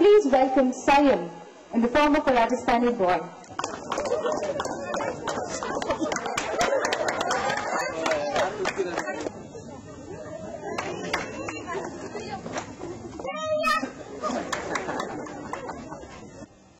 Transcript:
please welcome Sayam in the form of a Rajasthani boy.